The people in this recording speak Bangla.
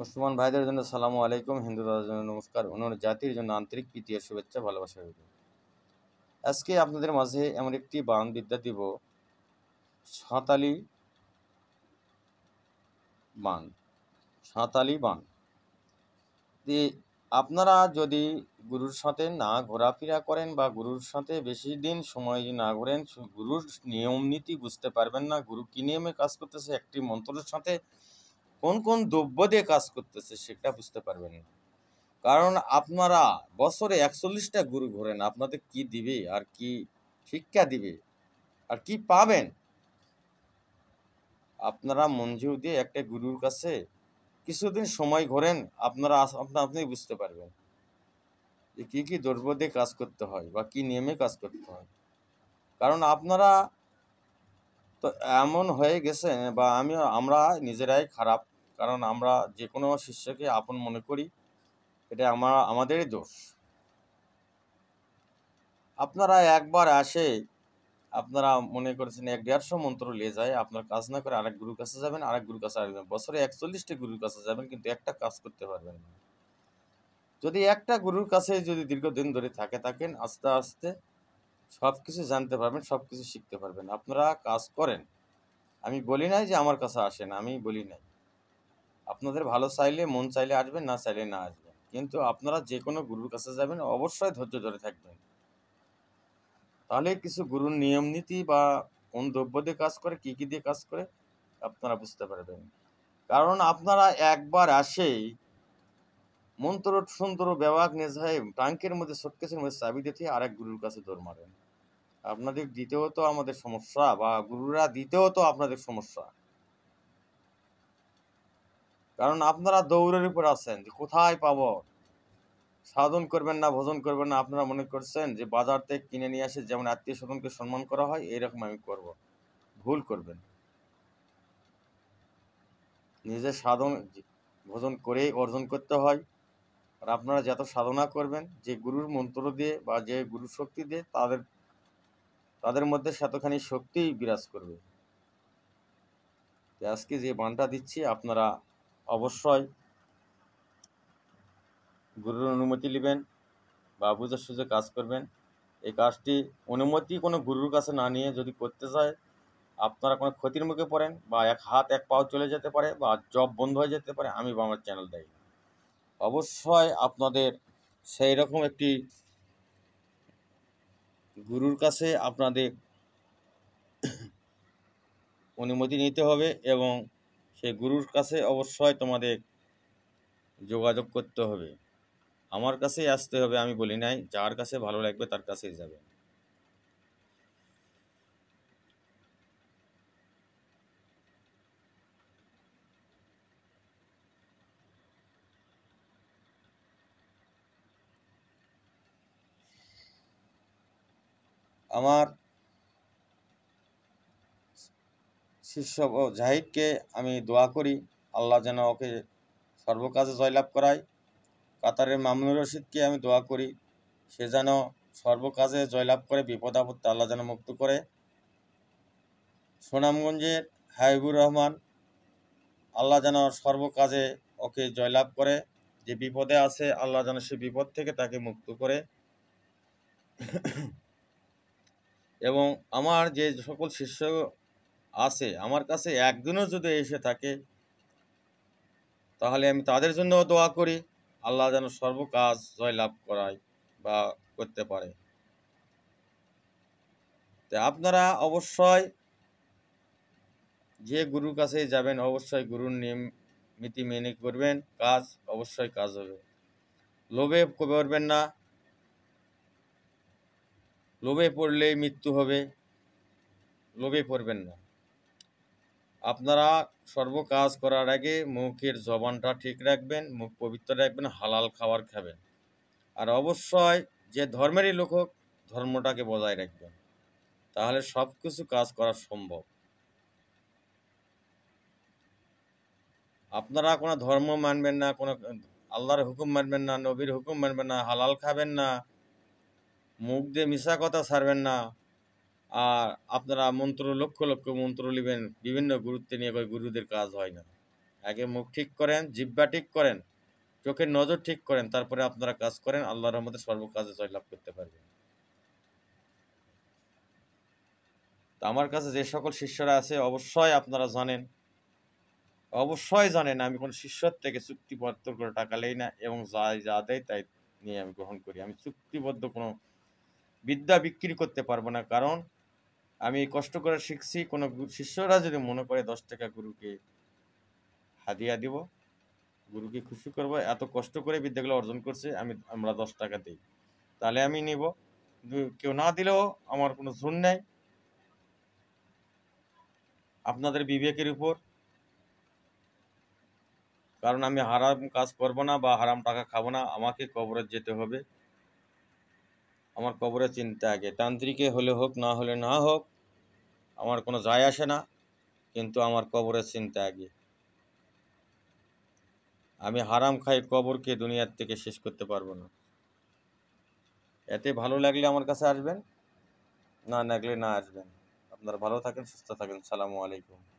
মুসলমান ভাইদের জন্য সালামু আলাইকুম, হিন্দু দাদার জন্য নমস্কার। অন্য জাতির জন্য আন্তরিক প্রীতি ও শুভেচ্ছা, ভালোবাসা রইল। আজকে আপনাদের মাঝে এমন একটি বান বিদ্যা দিব, সাঁতালি বান সাঁতালি বান। আপনারা যদি গুরুর সাথে না ঘোরাফেরা করেন বা গুরুর সাথে বেশি দিন সময় না ঘোরেন গুরুর নিয়ম নীতি বুঝতে পারবেন না। গুরু কী নিয়মে কাজ করতেছে? একটি মন্ত্রের সাথে কোন কোন দ্রব্য দিয়ে কাজ করতেছে সেটা বুঝতে পারবেন না। কারণ আপনারা বছরে একচল্লিশটা গুরু ঘোরেন, আপনাদের কি দিবে আর কি শিক্ষা দিবে আর কি পাবেন? আপনারা মঞ্জু দিয়ে একটা গুরুর কাছে কিছুদিন সময় ঘোরেন, আপনারা আপনা, আপনি বুঝতে পারবেন যে কী কী দ্রব্য দিয়ে কাজ করতে হয় বা কি নিয়মে কাজ করতে হয়। কারণ আপনারা তো এমন হয়ে গেছে বা আমি, আমরা নিজেরাই খারাপ কারণ আমরা যে কোনো শিষ্যকে আপন মনে করি, এটা আমার, আমাদেরই দোষ। আপনারা একবার আসে, আপনারা মনে করেছেন এক দেড়শো মন্ত্র নিয়ে যায়, আপনার কাজ না করে আরেক গুরুর কাছে যাবেন, আরেক গুরুর কাছে আসবেন। বছরে একচল্লিশটি গুরুর কাছে যাবেন, কিন্তু একটা কাজ করতে পারবেন না। যদি একটা গুরুর কাছে যদি দীর্ঘদিন ধরে থাকে, থাকেন, আস্তে আস্তে সব কিছু জানতে পারবেন সব কিছু শিখতে পারবেন। আপনারা কাজ করেন। আমি বলি নাই যে আমার কাছে আসেন আমি বলি নাই। আপনাদের ভালো চাইলে, মন চাইলে আসবেন, না চাইলে না আসবেন। কিন্তু আপনারা যে কোনো গুরুর কাছে যাবেন, অবশ্যই ধৈর্য ধরে থাকবেন। তাহলে কিছু গুরুর নিয়ম নীতি বা কোন দ্রব্য দিয়ে কাজ করে, কী কী দিয়ে কাজ করে, আপনারা বুঝতে পারবেন। কারণ আপনারা একবার আসেই মন্ত্র, সুন্দর ব্যবহার নেজায় ট্যাঙ্কের মধ্যে সটকেসের মধ্যে চাবি দিতে আরেক গুরুর কাছে দৌড় মারেন। আপনাদের দিতেও তো আমাদের সমস্যা বা গুরুরা দিতেও তো আপনাদের সমস্যা। কারণ আপনারা দৌড়ের উপর আছেন যে কোথায় পাবো? সাধন করবেন না, ভোজন করবেন না, আপনারা মনে করছেন যে বাজার থেকে কিনে নিয়ে আসে যেমন আত্মীয় স্বজনকে সম্মান করা হয়, এরকম আমি করব। ভুল করবেন। নিজের সাধন ভোজন করেই অর্জন করতে হয় আর আপনারা যত সাধনা করবেন, যে গুরুর মন্ত্র দিয়ে বা যে গুরু শক্তি দিয়ে তাদের তাদের মধ্যে সেতখানি শক্তি বিরাজ করবে। আজকে যে বানটা দিচ্ছি, আপনারা অবশ্যই গুরুর অনুমতি নেবেন বা বুঝে সুঝে কাজ করবেন। এই কাজটি অনুমতি কোনো গুরুর কাছে না নিয়ে যদি করতে চায়, আপনারা কোনো ক্ষতির মুখে পড়েন বা এক হাত, এক পাও চলে যেতে পারে বা জব বন্ধ হয়ে যেতে পারে, আমি বা আমার চ্যানেল দেয়। অবশ্যই আপনাদের সেই রকম একটি গুরুর কাছে আপনাদের অনুমতি নিতে হবে এবং সেই গুরুর কাছে অবশ্যই তোমাদের যোগাযোগ করতে হবে। আমার কাছেই আসতে হবে, আমি বলি নাই, যার কাছে ভালো লাগবে তার কাছেই যাবে। আমার শিষ্য জাহিদকে আমি দোয়া করি, আল্লাহ যেন ওকে সর্বকাজে জয়লাভ করায়। কাতারের মামুনুর রশিদকে আমি দোয়া করি, সে যেন সর্বকাজে জয়লাভ করে, বিপদ আপত্তি আল্লাহ যেন মুক্ত করে। সুনামগঞ্জের হাইবুর রহমান, আল্লাহ যেন সর্বকাজে ওকে জয়লাভ করে, যে বিপদে আছে আল্লাহ যেন সে বিপদ থেকে তাকে মুক্ত করে। এবং আমার যে সকল শিষ্য আছে। আমার কাছে একদিনও যদি এসে থাকে, তাহলে আমি তাদের জন্য দোয়া করি, আল্লাহ যেন সর্বকাজ জয়লাভ করায় বা করতে পারে। তো আপনারা অবশ্যই যে গুরুর কাছে যাবেন, অবশ্যই গুরুর নিয়ম নীতি মেনে করবেন, কাজ অবশ্যই কাজ হবে। লোভে করবেন না। লোভে পড়লেই মৃত্যু হবে। লোভে পড়বেন না। আপনারা সর্ব কাজ করার আগে মুখের জবানটা ঠিক রাখবেন, মুখ পবিত্র রাখবেন, হালাল খাবার খাবেন। আর অবশ্যই যে ধর্মেরই লোক হোক, ধর্মটাকে বজায় রাখবেন। তাহলে সব কিছু কাজ করা সম্ভব। আপনারা কোনো ধর্ম মানবেন না, কোনো আল্লাহর হুকুম মানবেন না, নবীর হুকুম মানবেন না, হালাল খাবেন না, মুখ দিয়ে মিশা কথা ছাড়বেন না আর আপনারা মন্ত্র, লক্ষ লক্ষ মন্ত্র নেবেন বিভিন্ন গুরুত্বে নিয়ে গুরুদের কাজ হয় না। আগে মুখ ঠিক করেন জিব্বা ঠিক করেন, চোখের নজর ঠিক করেন, তারপরে আপনারা কাজ করেন, আল্লাহর রহমতে সর্ব কাজে জয়লাভ করতে পারবেন। তো আমার কাছে যে সকল শিষ্যরা আছে, অবশ্যই আপনারা জানেন। অবশ্যই জানেন, আমি কোনো শিষ্যর থেকে চুক্তিবদ্ধ করে টাকা নেই না, এবং যা যা দেয় তাই নিয়ে আমি গ্রহণ করি। আমি চুক্তিবদ্ধ কোনো বিদ্যা বিক্রি করতে পারব না, কারণ আমি কষ্ট করে শিখছি, কোনো শিষ্যরা যদি মনে করে দশ টাকা গুরুকে হাদিয়া দিব, গুরুকে খুশি করব, এত কষ্ট করে বিদ্যাগুলো অর্জন করছে, আমি, আমরা দশ টাকা দিই। তাহলে আমি নিব। কেউ না দিলেও আমার কোনো জোর নেই। আপনাদের বিবেকের উপর। কারণ আমি হারাম কাজ করব না বা হারাম টাকা খাব না, আমাকে কবরে যেতে হবে। আমার কবরের চিন্তা আগে। তান্ত্রিকে হলে হোক, না হলে না হোক, আমার কোনো যায় আসে না, কিন্তু আমার কবরের চিন্তা আগে। আমি হারাম খাই কবরকে দুনিয়ার থেকে শেষ করতে পারব না। এতে ভালো লাগলে আমার কাছে আসবেন, না লাগলে না আসবেন। আপনারা ভালো থাকেন, সুস্থ থাকেন। সালামু আলাইকুম।